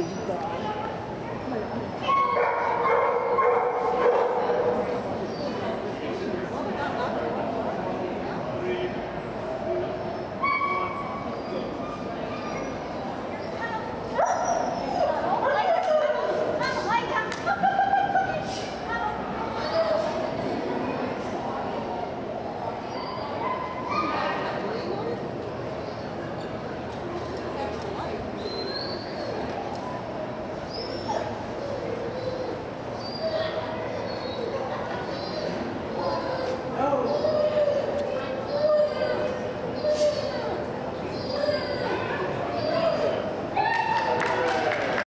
acreditar.